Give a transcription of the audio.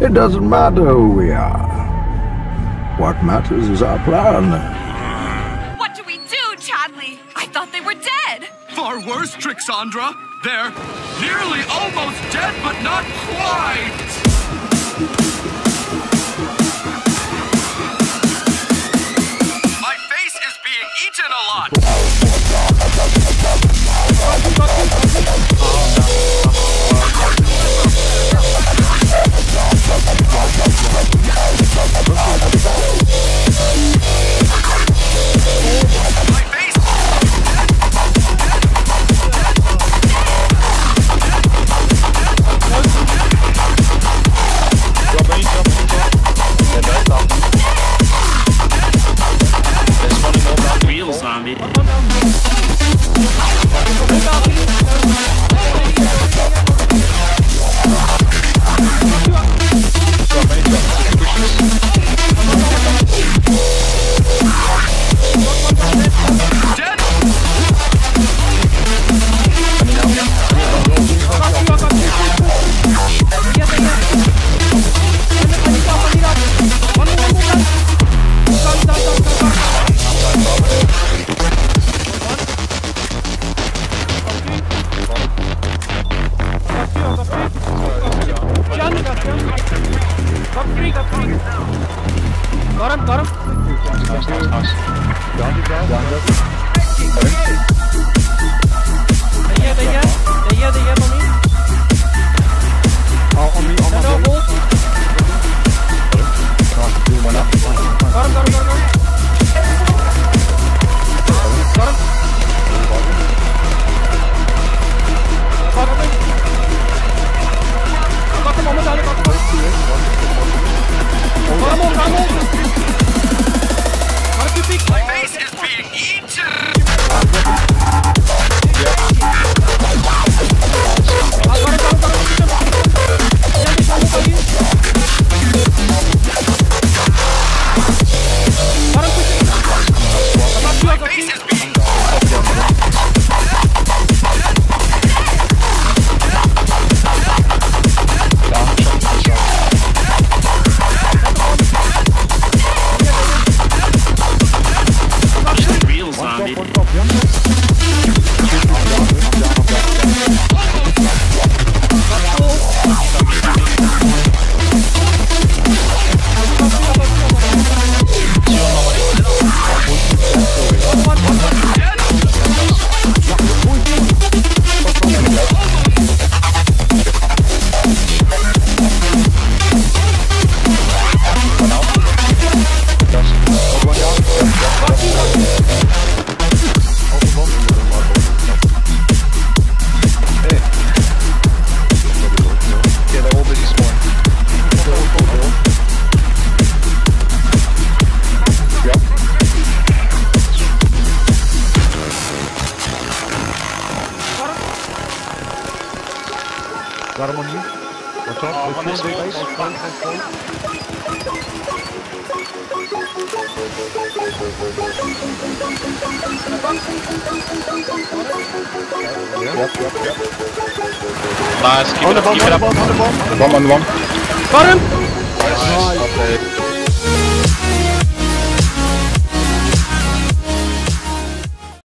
It doesn't matter who we are. What matters is our plan. What do we do, Chadley? I thought they were dead. Far worse, Trixandra. They're nearly almost dead, but not quite. My face is being eaten a lot. Allez. गरम गरम दैया Por Daarom niet. on top, oh, van is Ja, ja, ja. Nice, keep it up, keep it up. One on. Got him! Nice. nice.